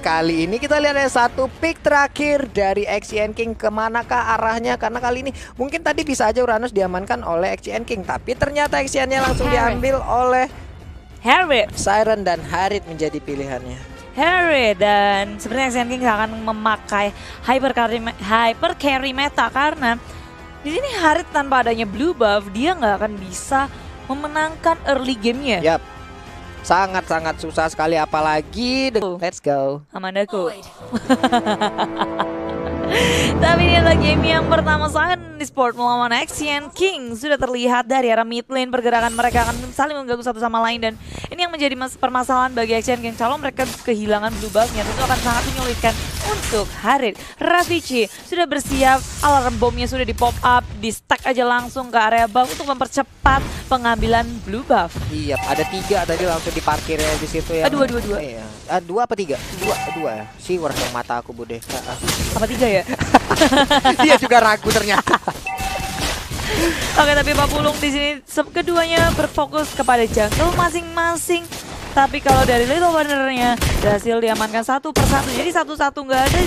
Kali ini kita lihat ada satu pick terakhir dari XCN King ke manakah arahnya karena kali ini mungkin tadi bisa aja Uranus diamankan oleh XCN King tapi ternyata XCN-nya langsung Harry. diambil oleh Harry, Siren dan Harit menjadi pilihannya. Harry dan sebenarnya XN King akan memakai hyper carry, hyper carry meta karena di sini Harit tanpa adanya blue buff dia nggak akan bisa memenangkan early gamenya. Yap. Sangat-sangat susah sekali apalagi Let's go. Amandaku. Tapi ini adalah game yang pertama Siren di sport melawan XCN King. Sudah terlihat dari arah mid lane pergerakan mereka akan saling mengganggu satu sama lain. Dan ini yang menjadi mas- permasalahan bagi XCN King. Kalau mereka kehilangan blue buff-nya tentu akan sangat menyulitkan untuk Harit Ravici sudah bersiap alarm bomnya sudah di pop up Di stack aja langsung ke area buff untuk mempercepat pengambilan blue buff Iya, ada tiga tadi langsung diparkir ya di situ ya. Dua, dua, dua. Iya. Ah, dua apa tiga? Dua, dua ya. Siwar dong mata aku bude. Ah, ah. Apa tiga ya? Dia juga ragu ternyata. Oke tapi Pak Pulung di sini keduanya berfokus kepada jungle masing-masing. Tapi kalau dari Little Wonder-nya berhasil diamankan satu persatu. Jadi satu-satu nggak ada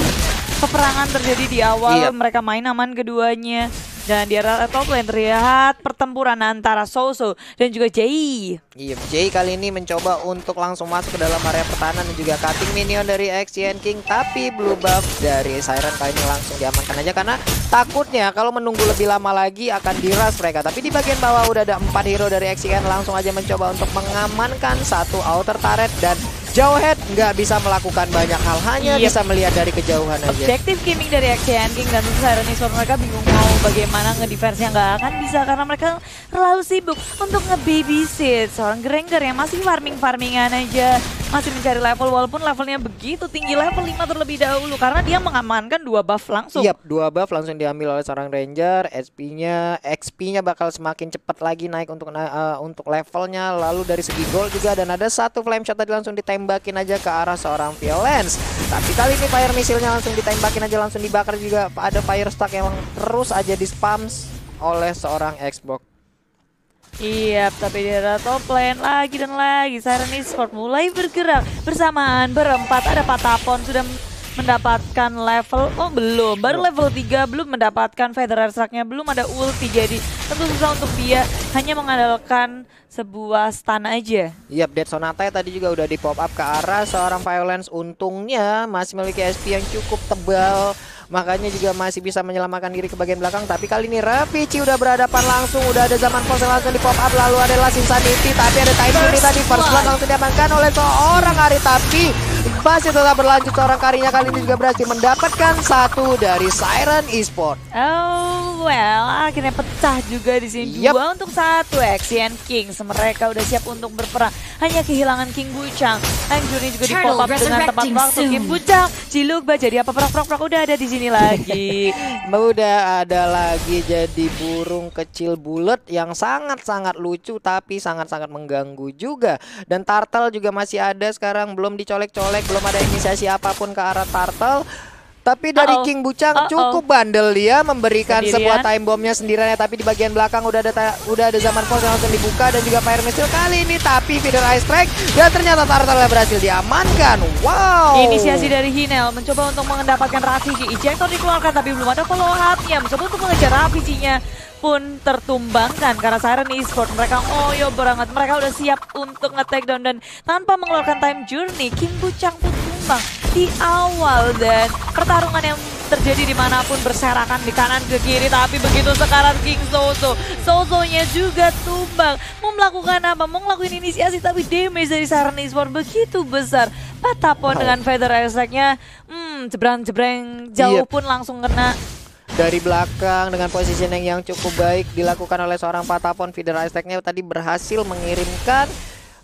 peperangan terjadi di awal. Iya. Mereka main aman keduanya. Dan di area top lane terlihat pertempuran antara Soso dan juga Jay. Iya, Jay kali ini mencoba untuk langsung masuk ke dalam area pertahanan dan juga cutting minion dari XCN King tapi blue buff dari Siren kali ini langsung diamankan aja karena takutnya kalau menunggu lebih lama lagi akan diras mereka. Tapi di bagian bawah udah ada empat hero dari XCN langsung aja mencoba untuk mengamankan satu outer turret dan jauh head nggak bisa melakukan banyak hal hanya Yep. bisa melihat dari kejauhan aja. Objektif gaming dari XCN King dan tentu Esports mereka bingung mau bagaimana ngedefense yang nggak akan bisa karena mereka terlalu sibuk untuk nge-babysit seorang Granger yang masih farming-farmingan aja masih mencari level walaupun levelnya begitu tinggi level 5 terlebih dahulu karena dia mengamankan dua buff langsung. Yap, dua buff langsung diambil oleh seorang ranger. SP-nya, XP-nya bakal semakin cepat lagi naik untuk eh, untuk levelnya. Lalu dari segi gold juga dan ada satu flame shot tadi langsung ditembakin aja ke arah seorang violence. Tapi kali ini fire missile-nya langsung ditembakin aja langsung dibakar juga. Ada fire stack yang terus aja di spam oleh seorang Xbox. Iya, tapi di area top lane lagi dan lagi. Siren Esports mulai bergerak bersamaan berempat. Ada Patapon sudah mendapatkan level oh belum. Baru level 3 belum mendapatkan feather Airstrike-nya belum ada ulti. Jadi tentu susah untuk dia hanya mengandalkan sebuah stun aja. Yap, Dead Sonata tadi juga udah di pop up ke arah seorang Violence. Untungnya masih memiliki SP yang cukup tebal. Makanya juga masih bisa menyelamatkan diri ke bagian belakang. Tapi kali ini Ravici udah berhadapan langsung. Udah ada zaman yang langsung di pop up. Lalu ada Last Insanity. Tapi ada Time tadi. First Blood langsung diamankan oleh seorang Ari. Tapi masih tetap berlanjut Seorang karinya kali ini juga berhasil mendapatkan Satu dari Siren Esport Oh well, akhirnya pecah juga di sini Yep. dua untuk satu Axian Kings. Mereka udah siap untuk berperang. Hanya kehilangan King Bucang. Anjurnya juga di pop up dengan tepat waktu. King Bucang, Ciluk jadi apa prak prak prak udah ada di sini lagi. Udah ada lagi jadi burung kecil bulat yang sangat-sangat lucu tapi sangat-sangat mengganggu juga. Dan turtle juga masih ada sekarang belum dicolek-colek, belum ada inisiasi apa pun ke arah turtle. Tapi dari Uh-oh. King Bucang Uh-oh. cukup bandel dia memberikan Sendirian. sebuah time bombnya sendirian ya, tapi di bagian belakang udah ada udah ada zaman pos yang langsung dibuka dan juga fire missile kali ini tapi feeder ice strike dan ternyata turtle berhasil diamankan. Wow. Inisiasi dari Hinel mencoba untuk mendapatkan Rafiji. Ejector dikeluarkan tapi belum ada follow up-nya. Mencoba untuk mengejar Rafijinya pun tertumbangkan karena Siren Esports mereka ngoyo banget. Mereka udah siap untuk nge-take down dan tanpa mengeluarkan time journey King Bucang pun tumbang di awal. Dan pertarungan yang terjadi di mana pun berserakan di kanan ke kiri tapi begitu sekarang King Soso. Sosonya juga tumbang. Mau melakukan apa? Mau ngelakuin inisiasi tapi damage dari Siren Esports begitu besar. Patapon Wow. dengan feather attack-nya. Hmm jebrang-jebrang jauh Yep. pun langsung kena dari belakang dengan positioning yang cukup baik dilakukan oleh seorang Patapon feeder Aztec-nya tadi berhasil mengirimkan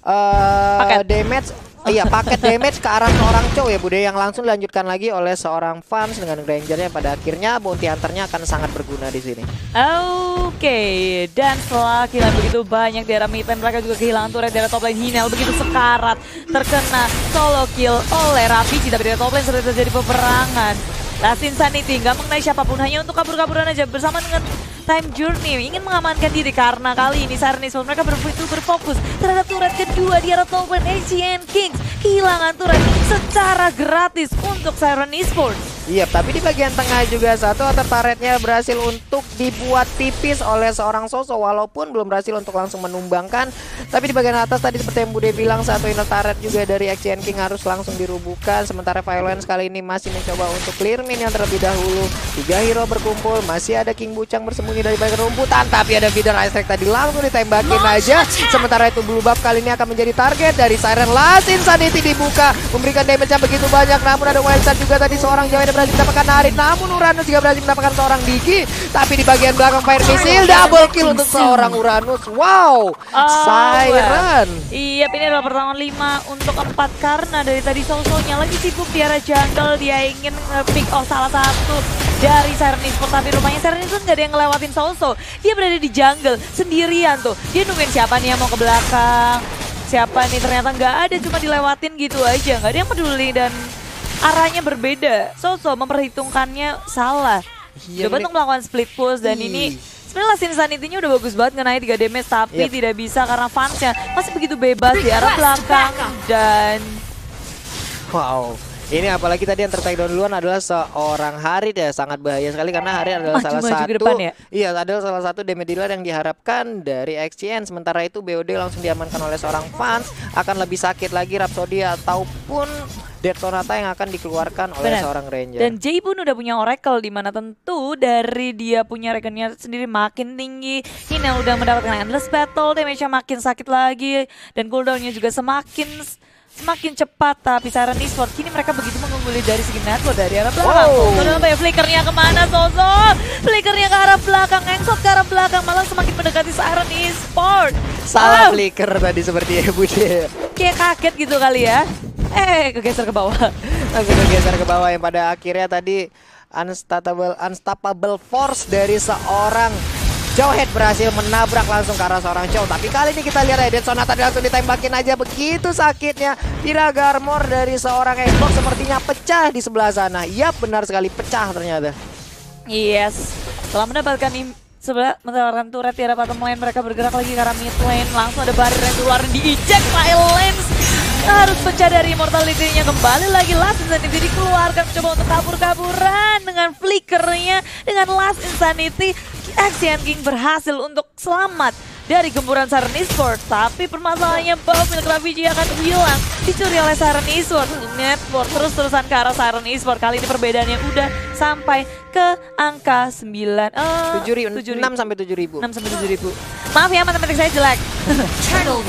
eh Paket. damage iya paket damage ke arah seorang cow ya Bude yang langsung dilanjutkan lagi oleh seorang fans dengan Grangernya pada akhirnya bounty hunter-nya akan sangat berguna di sini. Oke, dan setelah kehilangan begitu banyak daerah mid lane, mereka juga kehilangan turret daerah top lane Hinel begitu sekarat terkena solo kill oleh Raviji tapi daerah top lane sudah terjadi peperangan. Last Insanity nggak mengenai siapa pun hanya untuk kabur-kaburan aja. Bersama dengan Time Journey ingin mengamankan diri karena kali ini Esports mereka berfokus berfokus terhadap turret kedua di arah lane AGN Kings. Kehilangan turret secara gratis untuk Siren Esports. Iya, tapi di bagian tengah juga satu outer turretnya berhasil untuk dibuat tipis oleh seorang Soso walaupun belum berhasil untuk langsung menumbangkan. Tapi di bagian atas tadi seperti yang Bude bilang satu inner turret juga dari XCN King harus langsung dirubuhkan. Sementara Violence kali ini masih mencoba untuk clear minion terlebih dahulu. Tiga hero berkumpul, masih ada King Bucang bersembunyi dari balik rumputan. Tapi ada Feeder Ice tadi langsung ditembakin aja. Sementara itu Blue Buff kali ini akan menjadi target dari Siren Last Insanity dibuka. Memberikan damage yang begitu banyak. Namun ada Wild Shot juga tadi seorang yang berhasil mendapatkan Narit. Namun Uranus juga berhasil mendapatkan seorang Diki. Tapi di bagian belakang Fire Missile double kill untuk seorang Uranus. Wow, Siren. Iya, ini adalah pertarungan 5 untuk 4 karena dari tadi Sosonya lagi sibuk di arah jungle. Dia ingin pick off salah satu dari Siren Esports. Tapi rumahnya Siren Esports nggak ada yang ngelewatin Soso. Dia berada di jungle sendirian tuh. Dia nungguin siapa nih yang mau ke belakang. Siapa nih ternyata nggak ada cuma dilewatin gitu aja. Nggak ada yang peduli dan arahnya berbeda. Soso memperhitungkannya salah. Iya, Coba untuk melakukan split push dan Ih. ini sebenarnya Last Insanity-nya udah bagus banget ngenai 3 damage tapi Yep. tidak bisa karena fansnya masih begitu bebas di arah belakang dan Wow. Ini apalagi tadi yang tertakedown duluan adalah seorang Harit ya sangat bahaya sekali karena Harit adalah Maju- salah maju satu depan ya? Iya, adalah salah satu damage dealer yang diharapkan dari XCN. Sementara itu BOD langsung diamankan oleh seorang fans akan lebih sakit lagi Rhapsody ataupun Dead Sonata yang akan dikeluarkan oleh Benar. seorang Ranger. dan Jay pun udah punya Oracle di mana tentu dari dia punya reckonnya sendiri makin tinggi. Hina udah mendapatkan endless battle, damage-nya makin sakit lagi dan cooldown-nya juga semakin semakin cepat tapi Siren Esports kini mereka begitu mengungguli dari segi network dari arah belakang. Wow. Ya flickernya ke mana Soso? Flickernya ke arah belakang, Engsot ke arah belakang malah semakin mendekati Siren Esports. Salah flicker tadi seperti ya Bude. Kayak kaget gitu kali ya. Eh, kegeser ke bawah. Langsung bergeser ke bawah yang pada akhirnya tadi unstoppable unstoppable force dari seorang Jawhead berhasil menabrak langsung ke arah seorang Chow Tapi kali ini kita lihat ya Dead Sonata langsung ditembakin aja Begitu sakitnya. Tiraga armor dari seorang Xbox sepertinya pecah di sebelah sana. Yap benar sekali pecah ternyata. Yes, setelah mendapatkan sebelah mendapatkan turret arah bottom lane mereka bergerak lagi ke arah mid lane. Langsung ada barrier yang keluar di eject Harus pecah dari immortality-nya. Kembali lagi Last Insanity dikeluarkan. Mencoba untuk kabur-kaburan dengan flickernya dengan Last Insanity. Axian King berhasil untuk selamat dari gemburan Siren Esports tapi permasalahannya bahwa milik Raviji akan hilang. Dicuri oleh Siren Esports network terus-terusan ke arah Siren Esports. Kali ini perbedaannya udah sampai ke angka 9 eh 7 ribu, 7 6 sampai 7 ribu. 6 sampai 7 ribu. Maaf ya matematik saya jelek.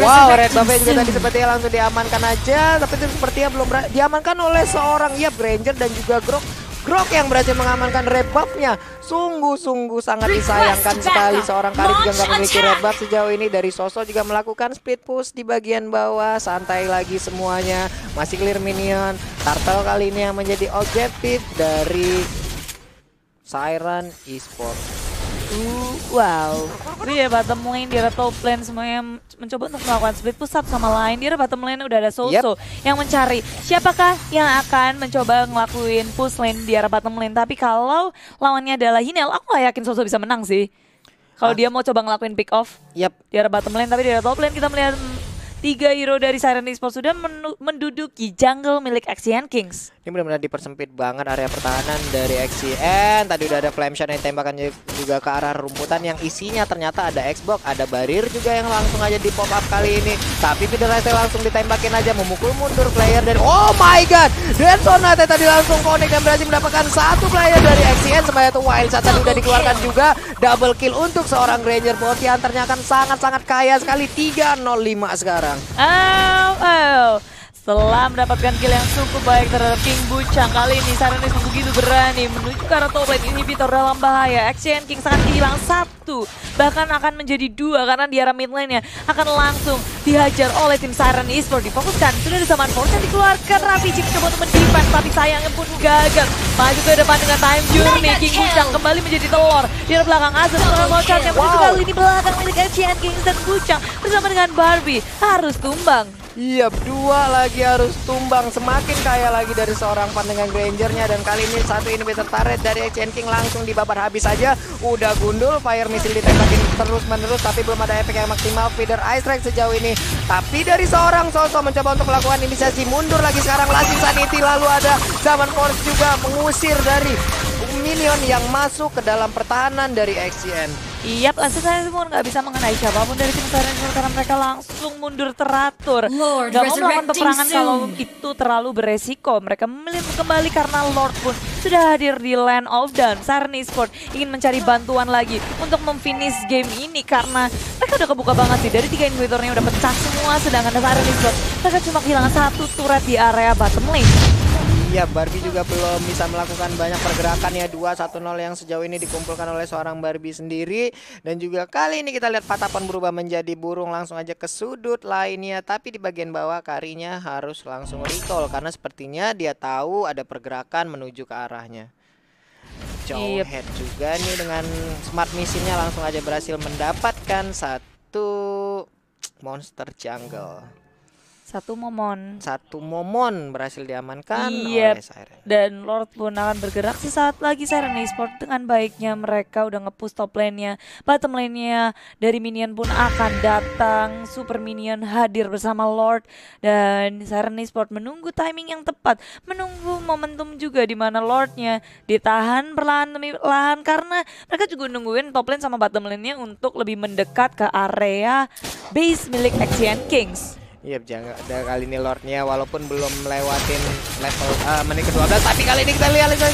Wow, Red Buffet juga tadi sepertinya langsung diamankan aja, tapi itu sepertinya belum diamankan oleh seorang ya Granger dan juga Grok. Grok yang berhasil mengamankan red buff-nya. Sungguh-sungguh sangat disayangkan sekali seorang Karik juga nggak memiliki red buff sejauh ini. Dari Soso juga melakukan speed push di bagian bawah. Santai lagi semuanya. Masih clear minion. Turtle kali ini yang menjadi objektif dari Siren Esports. Wow. Ini ya bottom lane, di arah top lane semuanya mencoba untuk melakukan split push satu sama lain. Di arah bottom lane udah ada Soso yang mencari siapakah yang akan mencoba ngelakuin push lane di arah bottom lane. Tapi kalau lawannya adalah Hinel, aku gak yakin Soso bisa menang sih. Kalau Ah. dia mau coba ngelakuin pick off Yap, di arah bottom lane, tapi di arah top lane kita melihat tiga hero dari Siren Esports sudah menduduki jungle milik Axian Kings. Ini benar-benar dipersempit banget area pertahanan dari XCN. Tadi udah ada flame shot yang tembakan juga ke arah rumputan yang isinya ternyata ada Xbox, ada barir juga yang langsung aja di pop up kali ini. Tapi Rice langsung ditembakin aja memukul mundur player dari Oh my god. Dan tadi langsung connect dan berhasil mendapatkan satu player dari XCN sementara itu Wild Shot tadi udah dikeluarkan juga double kill untuk seorang Ranger bot yang ternyata sangat-sangat kaya sekali 305 sekarang. Au, au. Setelah mendapatkan kill yang cukup baik terhadap King Bucang Kali ini. Sirenis begitu berani menuju ke arah top lane. Inhibitor dalam bahaya. Action King sangat kehilangan satu Bahkan akan menjadi dua karena di arah mid lane-nya Akan langsung dihajar oleh tim Siren Esports. Difokuskan, sudah ada Saman Force yang dikeluarkan. Rapi Jim coba untuk mendefense tapi sayangnya pun gagal. Maju ke depan dengan time journey King Bucang kembali menjadi telur. Di arah belakang Azur loncat yang menuju kali ini belakang milik Action King dan Bucang Bersama dengan Barbie harus tumbang Iya, dua lagi harus tumbang. Semakin kaya lagi dari seorang pandangan Grangernya dan kali ini satu ini bisa taret dari Chen King langsung dibabar habis saja. Udah gundul, fire missile ditembakin terus menerus tapi belum ada efek yang maksimal feeder ice strike sejauh ini. Tapi dari seorang sosok mencoba untuk melakukan inisiasi mundur lagi sekarang lagi Sanity lalu ada Zaman Force juga mengusir dari minion yang masuk ke dalam pertahanan dari XCN. Iya, pasti saya semua nggak bisa mengenai siapa pun dari tim Siren karena mereka langsung mundur teratur. Lord Gak mau melakukan peperangan soon. kalau itu terlalu beresiko. Mereka kembali karena Lord pun sudah hadir di Land of Dawn. Siren Esport ingin mencari bantuan lagi untuk memfinish game ini karena mereka udah kebuka banget sih. Dari tiga inhibitornya udah pecah semua, sedangkan Siren Esport mereka cuma kehilangan satu turret di area bottom lane. Iya, Barbie juga belum bisa melakukan banyak pergerakan ya 2-1-0 yang sejauh ini dikumpulkan oleh seorang Barbie sendiri dan juga kali ini kita lihat patapan berubah menjadi burung langsung aja ke sudut lainnya tapi di bagian bawah karinya harus langsung recall karena sepertinya dia tahu ada pergerakan menuju ke arahnya. Jauh Yep. head juga nih dengan smart misinya langsung aja berhasil mendapatkan satu monster jungle. Satu momon. Satu momon berhasil diamankan Yep. oleh Siren. Dan Lord pun akan bergerak sesaat lagi. Siren Esport dengan baiknya mereka udah nge-push top lane-nya. Bottom lane-nya dari minion pun akan datang. Super minion hadir bersama Lord. Dan Siren Esport menunggu timing yang tepat. Menunggu momentum juga di mana Lord-nya ditahan perlahan demi perlahan Karena mereka juga nungguin top lane sama bottom lane-nya untuk lebih mendekat ke area base milik Axian Kings Iya, jangan ada kali ini Lordnya walaupun belum melewatin level eh, menit ke-12 tapi kali ini kita lihat ini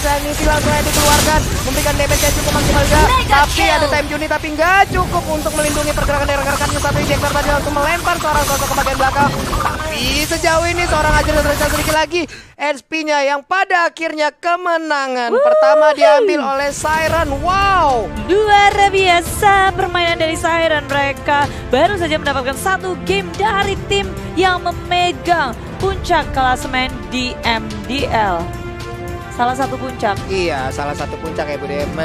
langsung aja dikeluarkan memberikan damage yang cukup maksimal juga tapi kill. ada time Juni tapi nggak cukup untuk melindungi pergerakan dari rekan-rekannya satu injektor tadi langsung melempar seorang sosok ke bagian belakang. Tapi sejauh ini seorang aja terasa sedikit lagi SP-nya yang pada akhirnya kemenangan. Pertama diambil oleh Siren wow! Luar biasa permainan dari Siren mereka baru saja mendapatkan satu game dari tim yang memegang puncak klasemen di MDL. Salah satu puncak. iya salah satu puncak ya Bude